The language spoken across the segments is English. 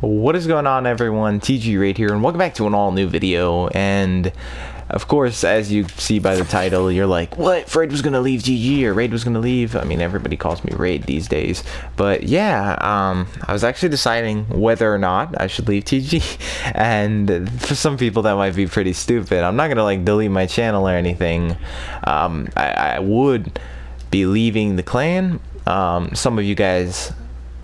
What is going on everyone, TG Rayd here, and welcome back to an all new video, and of course, as you see by the title, you're like, what, Fred was gonna leave GG, or Rayd was gonna leave? I mean, everybody calls me Rayd these days, but yeah, um, I was actually deciding whether or not I should leave TG, and for some people that might be pretty stupid. I'm not gonna like delete my channel or anything, um, I, I would be leaving the clan, um, some of you guys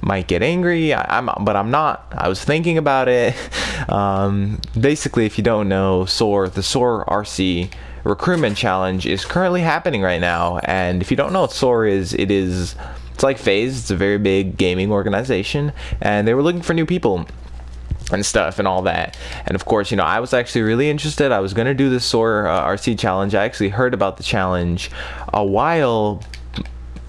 might get angry. I, am but i'm not. I was thinking about it. Um, basically if you don't know soar the soar rc recruitment challenge is currently happening right now. And if you don't know what soar is it is it's like FaZe it's a very big gaming organization. And they were looking for new people and stuff and all that. And of course you know i was actually really interested. I was going to do the soar uh, rc challenge. I actually heard about the challenge a while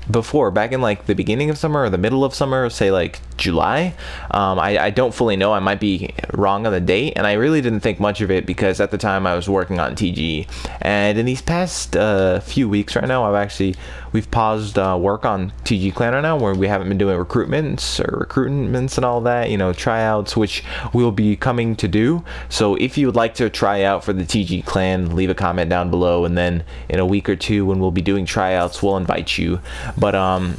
before back in like the beginning of summer or the middle of summer say like July. Um, I, I, don't fully know. I might be wrong on the date, and I really didn't think much of it because at the time I was working on TG. And in these past uh, few weeks right now, I've actually we've paused uh, work on TG Clan right now, where we haven't been doing recruitments or recruitments and all that. You know, tryouts, which we'll be coming to do. So if you would like to try out for the TG Clan, leave a comment down below, and then in a week or two when we'll be doing tryouts, we'll invite you. But um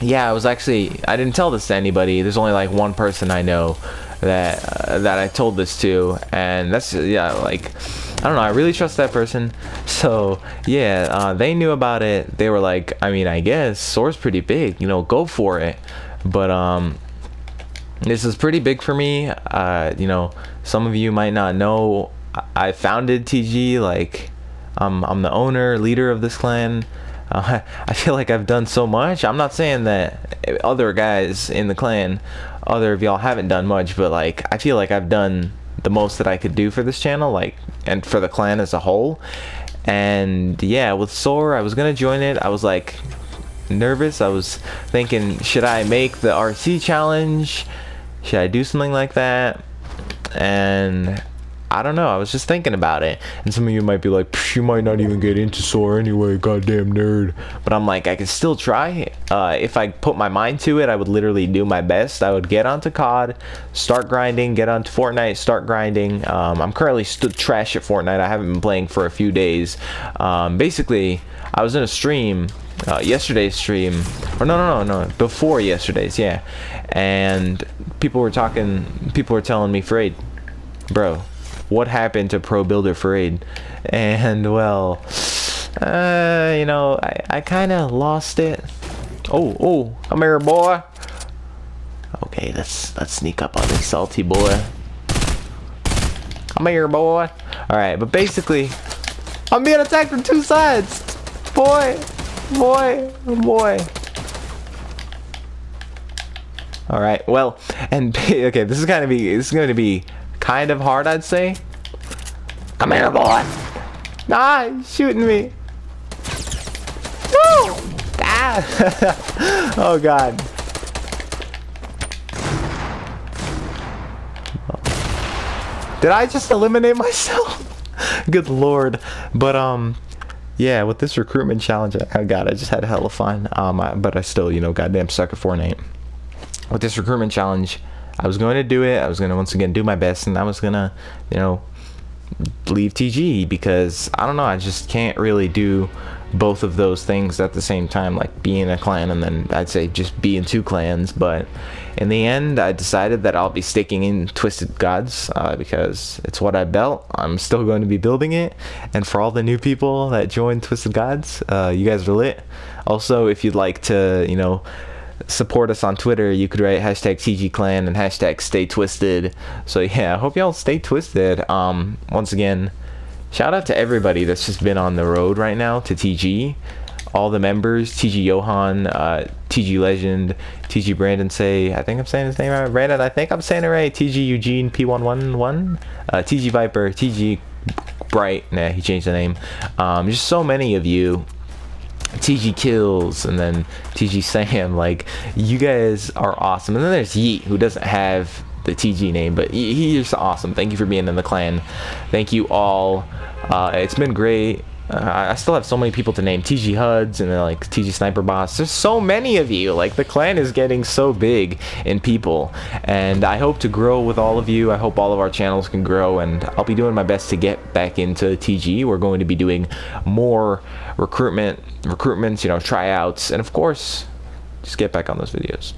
yeah, I was actually I didn't tell this to anybody. There's only like one person I know that uh, that I told this to, and that's yeah, like I don't know. I really trust that person. So yeah, uh, they knew about it. They were like, I mean, I guess Soar's pretty big. You know, go for it. But um, this is pretty big for me. Uh, you know, some of you might not know. I founded TG. Like, I'm I'm the owner, leader of this clan. Uh, I feel like I've done so much. I'm not saying that other guys in the clan, other of y'all haven't done much, but like I feel like I've done the most that I could do for this channel, like and for the clan as a whole. And yeah, with Soar, I was gonna join it. I was like nervous. I was thinking, should I make the RC challenge? Should I do something like that? And I don't know. I was just thinking about it. And some of you might be like, you might not even get into Soar anyway, goddamn nerd. But I'm like, I can still try. Uh, if I put my mind to it, I would literally do my best. I would get onto COD, start grinding, get onto Fortnite, start grinding. Um, I'm currently still trash at Fortnite. I haven't been playing for a few days. Um, basically, I was in a stream, uh, yesterday's stream, or no, no, no, no, before yesterday's, yeah. And people were talking, people were telling me, Farayd, bro, what happened to Pro Builder for. And well, uh, you know, I, I kind of lost it. Oh, oh, come here, boy. Okay, let's let's sneak up on this salty boy. Come here, boy. All right, but basically, I'm being attacked from two sides. Boy, boy, boy. All right, well, and okay, this is gonna be this is gonna be kind of hard, I'd say. Come here, boy. Ah, he's shooting me. Woo! Ah! oh, God. Did I just eliminate myself? Good lord. But, um, yeah, with this recruitment challenge, I got I just had hella fun. Um, I, but I still, you know, goddamn suck at Fortnite. With this recruitment challenge, I was going to do it. I was going to once again do my best, and I was gonna, you know, leave TG because I don't know. I just can't really do both of those things at the same time, like being a clan and then I'd say just be in two clans. But in the end, I decided that I'll be sticking in Twisted Gods uh, because it's what I built. I'm still going to be building it. And for all the new people that joined Twisted Gods, uh, you guys are lit. Also, if you'd like to, you know, support us on Twitter, you could write hashtag TGClan and hashtag Stay Twisted. So yeah, I hope y'all stay twisted. Um, once again, shout out to everybody that's just been on the road right now to TG. All the members, TG Johan, uh, TG Legend, TG Brandon Say, I think I'm saying his name right. Brandon, I think I'm saying it right. TG Eugene P111, uh, TG Viper, TG Bright, nah, he changed the name. Um, just so many of you TG Kills and then TG Sam. Like, you guys are awesome. And then there's Yeet, who doesn't have the TG name, but he, he's awesome. Thank you for being in the clan. Thank you all. Uh, it's been great uh, I still have so many people to name. TG Huds and then like TG Sniper Boss. There's so many of you. Like the clan is getting so big in people, and I hope to grow with all of you. I hope all of our channels can grow, and I'll be doing my best to get back into TG. We're going to be doing more recruitment, recruitments, you know, tryouts, and of course, just get back on those videos.